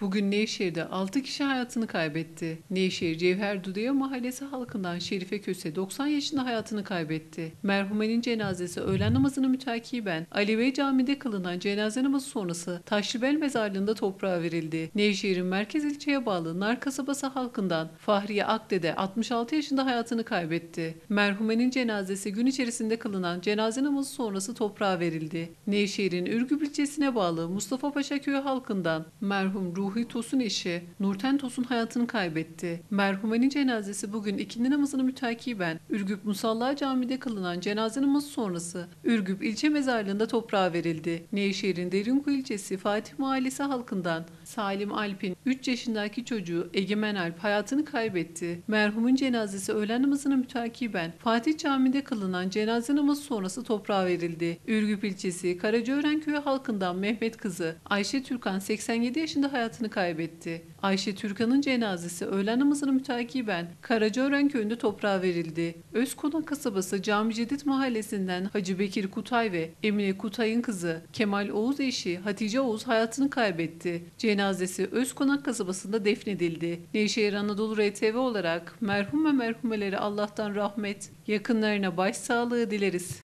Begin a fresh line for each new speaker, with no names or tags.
Bugün Nevşehir'de 6 kişi hayatını kaybetti. Nevşehir Cevher Duduya Mahallesi halkından Şerife Köse 90 yaşında hayatını kaybetti. Merhumenin cenazesi öğlen namazını mütakiben Ali Bey Camii'de kılınan cenaze namazı sonrası Taşlıbel Mezarlığı'nda toprağa verildi. Nevşehir'in merkez ilçeye bağlı Nar kasabası halkından Fahriye Akdede 66 yaşında hayatını kaybetti. Merhumenin cenazesi gün içerisinde kılınan cenaze namazı sonrası toprağa verildi. Nevşehir'in Ürgüp ilçesine bağlı Mustafa Paşa köyü halkından merhum Ruhi Tosun eşi Nurten Tosun hayatını kaybetti. Merhumenin cenazesi bugün ikindi namazını mütakiben Ürgüp Musalla Camii'de kılınan cenaze namazı sonrası Ürgüp ilçe mezarlığında toprağa verildi. Nevşehir'in Derinkuyu ilçesi Fatih Mahallesi halkından Salim Alp'in 3 yaşındaki çocuğu Egemen Alp hayatını kaybetti. Merhumun cenazesi öğlen namazını mütakiben Fatih Camii'de kılınan cenaze namazı sonrası toprağa verildi. Ürgüp ilçesi Karacaören köyü halkından Mehmet kızı Ayşe Türkan 87 yaşında hayatını kaybetti. Ayşe Türkan'ın cenazesi öğlen namazını mütakiben Karacaören köyünde toprağa verildi. Özkonak kasabası Cami Cedid mahallesinden Hacı Bekir Kutay ve Emine Kutay'ın kızı Kemal Oğuz eşi Hatice Oğuz hayatını kaybetti. Cenazesi Özkonak kasabasında defnedildi. Nevşehir Anadolu RTV olarak merhum ve merhumelere Allah'tan rahmet, yakınlarına başsağlığı dileriz.